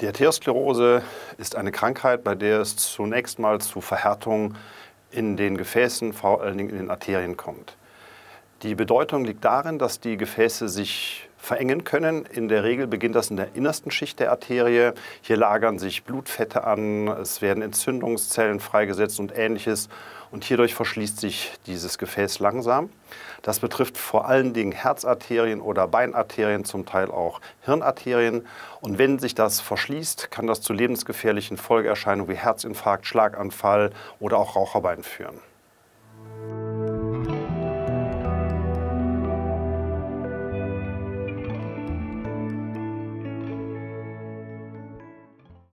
Die Arteriosklerose ist eine Krankheit, bei der es zunächst mal zu Verhärtungen in den Gefäßen, vor allen Dingen in den Arterien kommt. Die Bedeutung liegt darin, dass die Gefäße sich verengen können. In der Regel beginnt das in der innersten Schicht der Arterie. Hier lagern sich Blutfette an, es werden Entzündungszellen freigesetzt und ähnliches. Und hierdurch verschließt sich dieses Gefäß langsam. Das betrifft vor allen Dingen Herzarterien oder Beinarterien, zum Teil auch Hirnarterien. Und wenn sich das verschließt, kann das zu lebensgefährlichen Folgeerscheinungen wie Herzinfarkt, Schlaganfall oder auch Raucherbein führen.